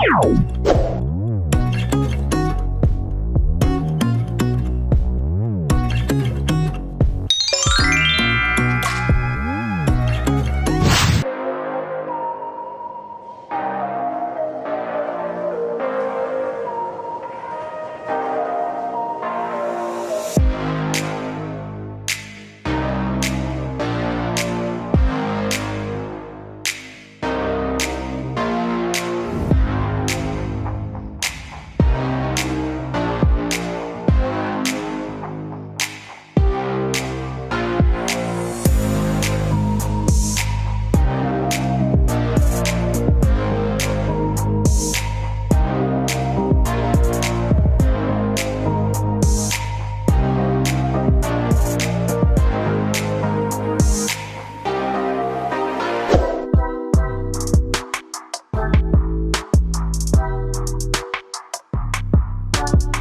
Wow. Bye.